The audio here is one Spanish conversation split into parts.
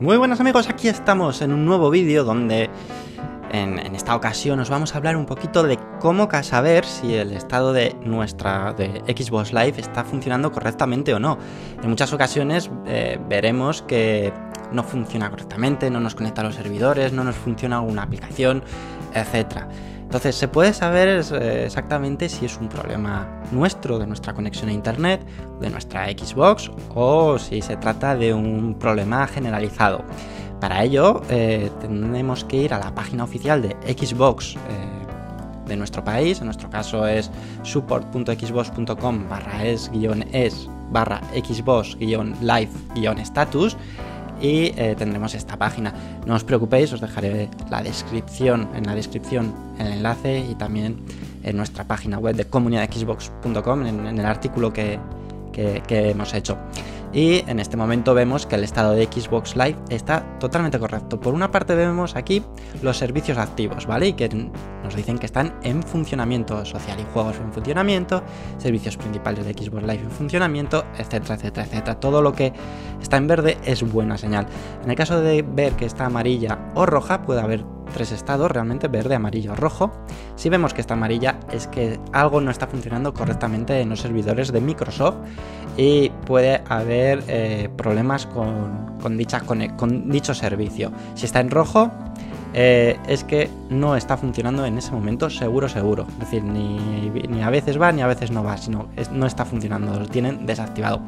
Muy buenos amigos, aquí estamos en un nuevo vídeo donde en, esta ocasión os vamos a hablar un poquito de cómo saber si el estado de nuestra de Xbox Live está funcionando correctamente o no. En muchas ocasiones eh, veremos que no funciona correctamente, no nos conecta a los servidores, no nos funciona alguna aplicación, etcétera. Entonces se puede saber eh, exactamente si es un problema nuestro, de nuestra conexión a Internet, de nuestra Xbox o si se trata de un problema generalizado. Para ello eh, tenemos que ir a la página oficial de Xbox. Eh, de nuestro país, en nuestro caso es support.xbox.com barra es-es barra xbox-live-status y eh, tendremos esta página. No os preocupéis, os dejaré la descripción, en la descripción el enlace y también en nuestra página web de comunidadxbox.com en, en, el artículo que, que hemos hecho y en este momento vemos que el estado de Xbox Live está totalmente correcto. Por una parte vemos aquí los servicios activos, ¿vale? Y que nos dicen que están en funcionamiento, social y juegos en funcionamiento, servicios principales de Xbox Live en funcionamiento, etcétera, etcétera, etcétera. Todo lo que está en verde es buena señal. En el caso de ver que está amarilla o roja, puede haber tres estados, realmente verde, amarillo, rojo. Si vemos que está amarilla es que algo no está funcionando correctamente en los servidores de Microsoft y puede haber eh, problemas con, con, con dicho servicio. Si está en rojo, eh, es que no está funcionando en ese momento seguro, seguro. Es decir, ni, a veces va ni a veces no va, sino no está funcionando, lo tienen desactivado.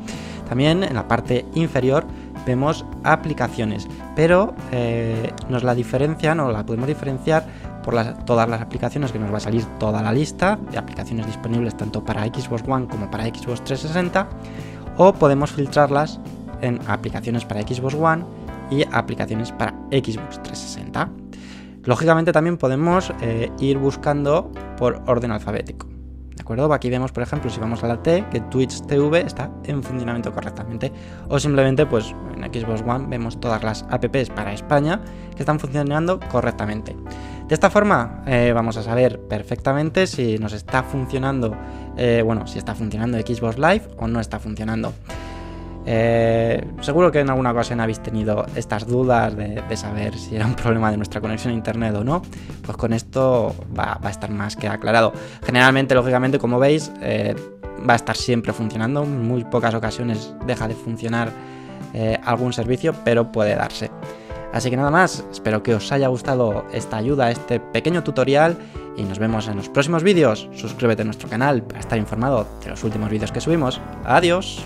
También en la parte inferior vemos aplicaciones, pero eh, nos la diferencian o la podemos diferenciar por todas las aplicaciones que nos va a salir toda la lista de aplicaciones disponibles tanto para Xbox One como para Xbox 360 o podemos filtrarlas en aplicaciones para Xbox One y aplicaciones para Xbox 360. Lógicamente también podemos eh, ir buscando por orden alfabético. Aquí vemos, por ejemplo, si vamos a la T, que Twitch TV está en funcionamiento correctamente. O simplemente, pues en Xbox One vemos todas las apps para España que están funcionando correctamente. De esta forma eh, vamos a saber perfectamente si nos está funcionando, eh, bueno, si está funcionando Xbox Live o no está funcionando. Eh, seguro que en alguna ocasión habéis tenido estas dudas de, saber si era un problema de nuestra conexión a internet o no. Pues con esto va, a estar más que aclarado. Generalmente, lógicamente, como veis, eh, va a estar siempre funcionando. En muy pocas ocasiones deja de funcionar eh, algún servicio, pero puede darse. Así que nada más, espero que os haya gustado esta ayuda, este pequeño tutorial y nos vemos en los próximos vídeos. Suscríbete a nuestro canal para estar informado de los últimos vídeos que subimos. Adiós.